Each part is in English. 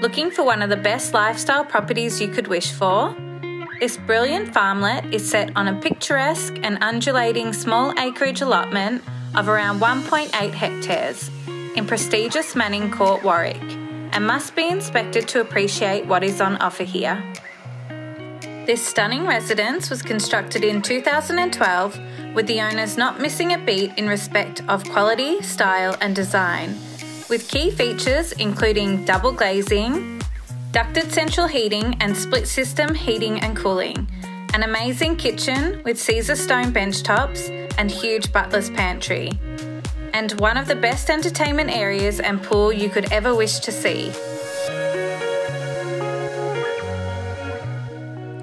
Looking for one of the best lifestyle properties you could wish for? This brilliant farmlet is set on a picturesque and undulating small acreage allotment of around 1.8 hectares in prestigious Manning Court, Wurruk, and must be inspected to appreciate what is on offer here. This stunning residence was constructed in 2012 with the owners not missing a beat in respect of quality, style, and design with key features including double glazing, ducted central heating and split system heating and cooling, an amazing kitchen with Caesarstone bench tops and huge butler's pantry, and one of the best entertainment areas and pool you could ever wish to see.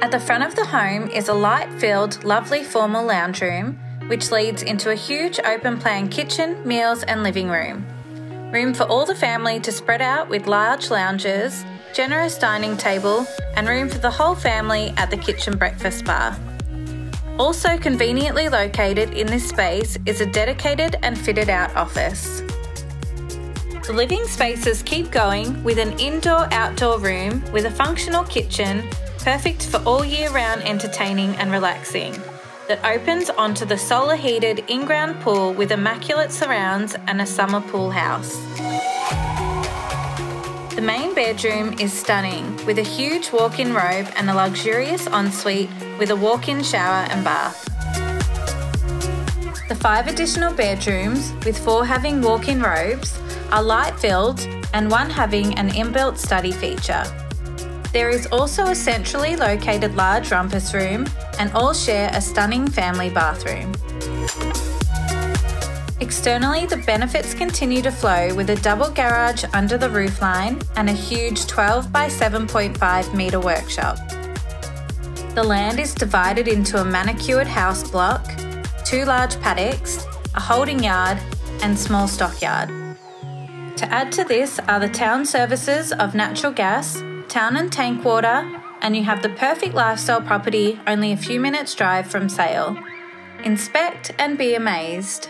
At the front of the home is a light filled, lovely formal lounge room, which leads into a huge open plan kitchen, meals, and living room. Room for all the family to spread out with large lounges, generous dining table, and room for the whole family at the kitchen breakfast bar. Also conveniently located in this space is a dedicated and fitted out office. The living spaces keep going with an indoor outdoor room with a functional kitchen, perfect for all year round entertaining and relaxing that opens onto the solar heated in ground pool with immaculate surrounds and a summer pool house. The main bedroom is stunning with a huge walk in robe and a luxurious ensuite with a walk in shower and bath. The five additional bedrooms, with four having walk in robes, are light filled and one having an inbuilt study feature. There is also a centrally located large rumpus room and all share a stunning family bathroom. Externally, the benefits continue to flow with a double garage under the roofline and a huge 12 by 7.5 metre workshop. The land is divided into a manicured house block, two large paddocks, a holding yard, and small stockyard. To add to this are the town services of natural gas, town and tank water, and you have the perfect lifestyle property only a few minutes drive from Sale. Inspect and be amazed.